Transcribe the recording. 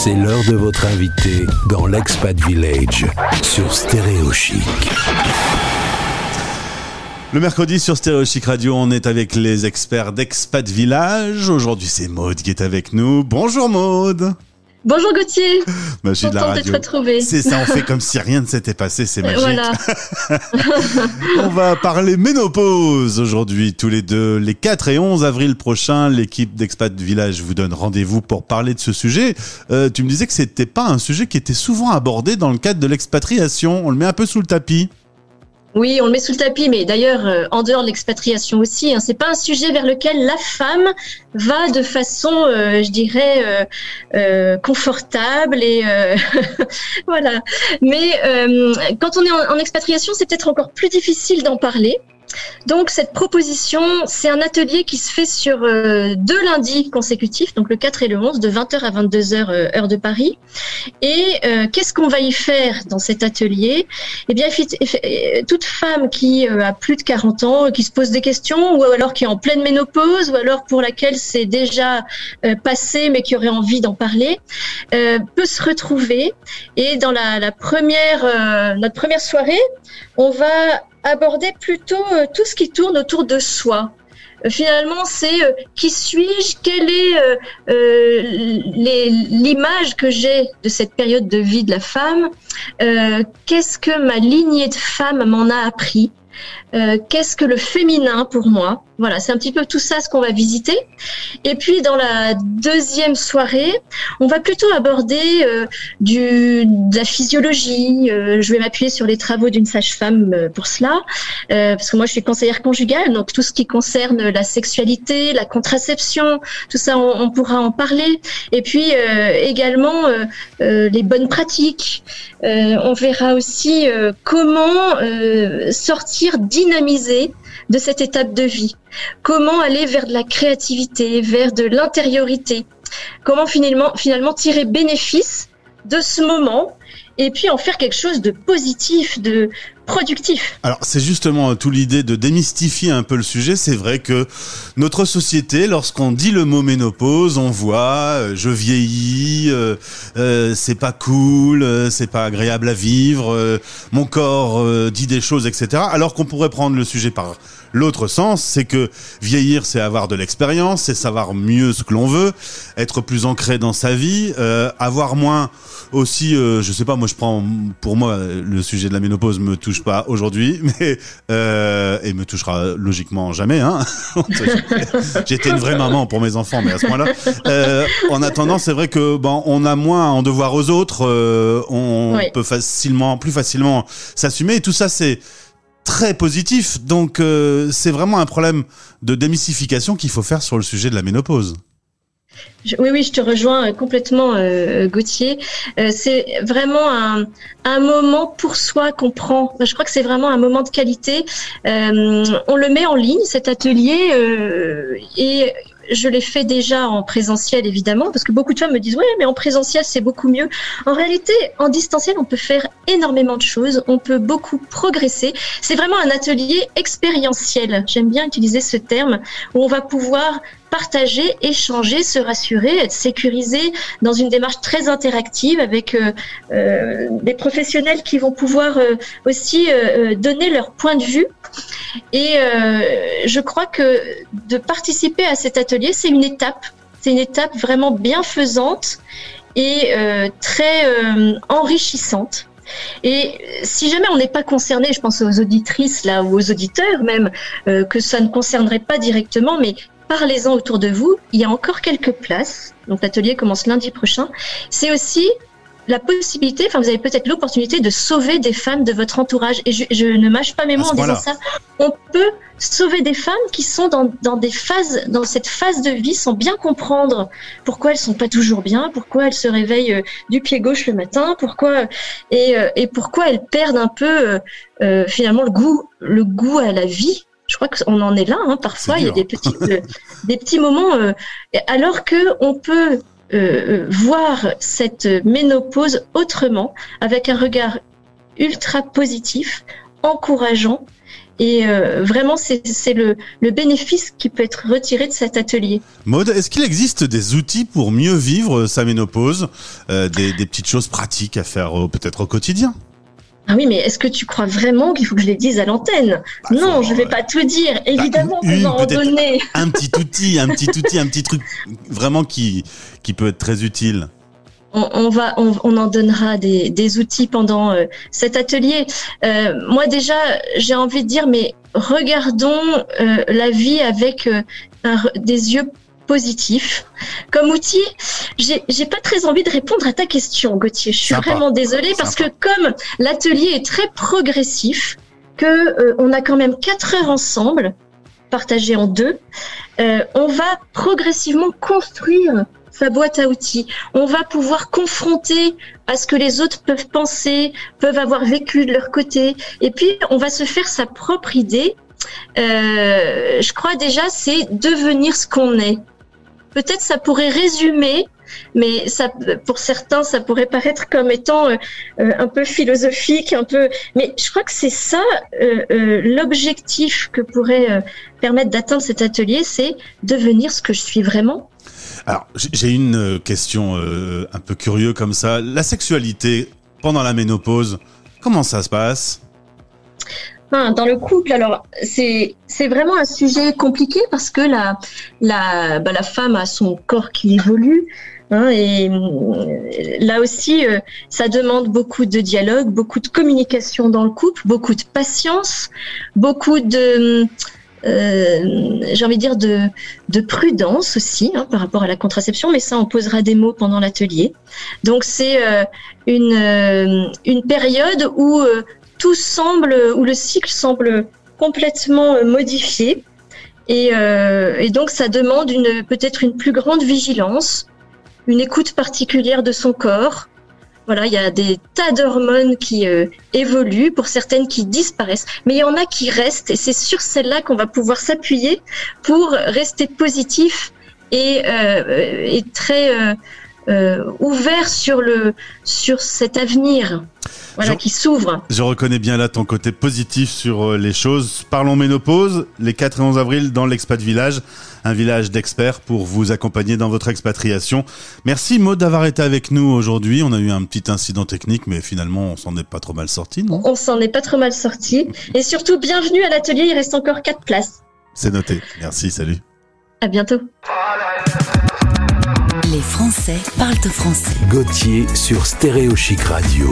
C'est l'heure de votre invité dans l'Expat Village sur Stéréo Chic. Le mercredi sur Stéréo Chic Radio, on est avec les experts d'Expat Village. Aujourd'hui, c'est Maude qui est avec nous. Bonjour Maude. Bonjour Gauthier. Magie de la radio. C'est ça, on fait comme si rien ne s'était passé, c'est magique. Voilà. on va parler ménopause aujourd'hui, tous les deux. Les 4 et 11 avril prochains, l'équipe d'Expat Village vous donne rendez-vous pour parler de ce sujet. Euh, tu me disais que c'était pas un sujet qui était souvent abordé dans le cadre de l'expatriation. On le met un peu sous le tapis. Oui, on le met sous le tapis, mais d'ailleurs, euh, en dehors de l'expatriation aussi, hein, c'est pas un sujet vers lequel la femme va de façon, euh, je dirais, euh, confortable et voilà. Mais quand on est en expatriation, c'est peut-être encore plus difficile d'en parler. Donc cette proposition, c'est un atelier qui se fait sur euh, deux lundis consécutifs, donc le 4 et le 11, de 20h à 22h euh, heure de Paris. Et euh, qu'est-ce qu'on va y faire dans cet atelier? Eh bien, toute femme qui a plus de 40 ans, qui se pose des questions, ou alors qui est en pleine ménopause, ou alors pour laquelle c'est déjà passé mais qui aurait envie d'en parler, peut se retrouver. Et dans la, la première, notre première soirée, on va aborder plutôt euh, tout ce qui tourne autour de soi. Euh, finalement, c'est euh, qui suis-je? Quelle est l'image que j'ai de cette période de vie de la femme? Qu'est-ce que ma lignée de femme m'en a appris? Qu'est-ce que le féminin pour moi? Voilà, c'est un petit peu tout ça ce qu'on va visiter. Et puis dans la deuxième soirée, on va plutôt aborder euh, du, de la physiologie. Euh, je vais m'appuyer sur les travaux d'une sage-femme euh, pour cela, parce que moi je suis conseillère conjugale, donc tout ce qui concerne la sexualité, la contraception, tout ça on, on pourra en parler. Et puis également les bonnes pratiques. on verra aussi comment sortir dynamisé de cette étape de vie. Comment aller vers de la créativité, vers de l'intériorité. Comment finalement, finalement tirer bénéfice de ce moment et puis en faire quelque chose de positif, de Alors c'est justement tout l'idée de démystifier un peu le sujet. C'est vrai que notre société, lorsqu'on dit le mot ménopause, on voit euh, je vieillis, euh, euh, c'est pas cool, euh, c'est pas agréable à vivre, mon corps dit des choses, etc. Alors qu'on pourrait prendre le sujet par l'autre sens, c'est que vieillir, c'est avoir de l'expérience, c'est savoir mieux ce que l'on veut, être plus ancré dans sa vie, avoir moins aussi, je sais pas, moi je prends pour moi le sujet de la ménopause me touche pas aujourd'hui, mais euh, et me touchera logiquement jamais. Hein J'étais une vraie maman pour mes enfants, mais à ce moment-là, euh, en attendant, c'est vrai que bon, on a moins à en devoir aux autres, euh, on peut facilement, plus facilement s'assumer, et tout ça, c'est très positif. Donc, euh, c'est vraiment un problème de démystification qu'il faut faire sur le sujet de la ménopause oui, oui, je te rejoins euh, complètement, euh, Gauthier. Euh, c'est vraiment un, moment pour soi qu'on prend. Je crois que c'est vraiment un moment de qualité. On le met en ligne, cet atelier, et je l'ai fait déjà en présentiel évidemment, parce que beaucoup de femmes me disent ouais, mais en présentiel c'est beaucoup mieux. En réalité, en distanciel, on peut faire énormément de choses, on peut beaucoup progresser. C'est vraiment un atelier expérientiel. J'aime bien utiliser ce terme où on va pouvoir partager, échanger, se rassurer, être sécurisé dans une démarche très interactive avec euh, euh, des professionnels qui vont pouvoir euh, aussi donner leur point de vue. Et je crois que de participer à cet atelier, c'est une étape. C'est une étape vraiment bienfaisante et très enrichissante. Et si jamais on n'est pas concerné, je pense aux auditrices là ou aux auditeurs même, que ça ne concernerait pas directement, mais parlez-en autour de vous. Il y a encore quelques places. Donc l'atelier commence lundi prochain. C'est aussi la possibilité, enfin vous avez peut-être l'opportunité de sauver des femmes de votre entourage. Et je, ne mâche pas mes mots en disant ça. On peut sauver des femmes qui sont dans, dans, des phases, dans cette phase de vie, sans bien comprendre pourquoi elles sont pas toujours bien, pourquoi elles se réveillent euh, du pied gauche le matin, pourquoi et, euh, et pourquoi elles perdent un peu euh, finalement le goût, le goût à la vie je crois qu'on en est là. Hein. Parfois, il y a des petits, euh, des petits moments, euh, alors que on peut euh, voir cette ménopause autrement, avec un regard ultra positif, encourageant, Et euh, vraiment, c'est le, le bénéfice qui peut être retiré de cet atelier. Maud, est-ce qu'il existe des outils pour mieux vivre sa ménopause, euh, des, des, petites choses pratiques à faire peut-être au quotidien? Ah oui, mais est-ce que tu crois vraiment qu'il faut que je les dise à l'antenne bah, Non, je ne vais pas tout dire. Bah, Évidemment qu'on va en donner. Un petit outil, un petit outil, un petit truc vraiment qui, qui peut être très utile on, va, on, en donnera des, outils pendant euh, cet atelier. Euh, moi déjà, j'ai envie de dire, mais regardons euh, la vie avec des yeux positifs. Comme outil, j'ai pas très envie de répondre à ta question, Gauthier. Je suis vraiment désolée parce que comme l'atelier est très progressif, que on a quand même quatre heures ensemble, partagées en deux, on va progressivement construire sa boîte à outils. On va pouvoir confronter à ce que les autres peuvent penser, peuvent avoir vécu de leur côté. Et puis, on va se faire sa propre idée. Euh, je crois déjà, c'est devenir ce qu'on est. Peut-être ça pourrait résumer, mais pour certains, ça pourrait paraître comme étant euh, euh, un peu philosophique, un peu. Mais je crois que c'est ça l'objectif que pourrait permettre d'atteindre cet atelier, c'est devenir ce que je suis vraiment. Alors, j'ai une euh, question euh, un peu curieuse comme ça. La sexualité pendant la ménopause, comment ça se passe? Dans le couple, alors c'est c'est vraiment un sujet compliqué parce que la la bah, la femme a son corps qui évolue hein, et euh, là aussi ça demande beaucoup de dialogue, beaucoup de communication dans le couple, beaucoup de patience, beaucoup de euh, j'ai envie de dire de, de prudence aussi hein, par rapport à la contraception, mais ça on posera des mots pendant l'atelier. Donc c'est euh, une, euh, une période où tout semble, où le cycle semble complètement modifié. Et, et, donc ça demande une peut-être une plus grande vigilance, une écoute particulière de son corps, voilà, il y a des tas d'hormones qui euh, évoluent, pour certaines qui disparaissent, mais il y en a qui restent, et c'est sur celles-là qu'on va pouvoir s'appuyer pour rester positif et, euh, et très euh, ouvert sur le sur cet avenir voilà, qui s'ouvre. Je reconnais bien là ton côté positif sur les choses. Parlons ménopause, les 4 et 11 avril dans l'expat village un village d'experts pour vous accompagner dans votre expatriation. Merci Maud d'avoir été avec nous aujourd'hui. On a eu un petit incident technique, mais finalement on s'en est pas trop mal sorti, non? On s'en est pas trop mal sorti. Et surtout, bienvenue à l'atelier, il reste encore 4 places. C'est noté. Merci, salut. À bientôt. Les Français parlent français. Gauthier sur Stéréo Chic Radio.